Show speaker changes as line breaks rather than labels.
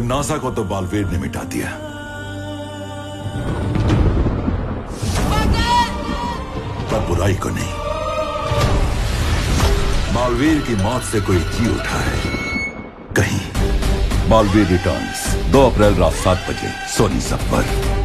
NASA को तो बालवीर ने मिटा दिया। पर बुराई को नहीं। बालवीर की मौत से कोई जी उठा है। कहीं। बालवीर रिटर्न्स 2 अप्रैल रात सात बजे, सोनी सब पर।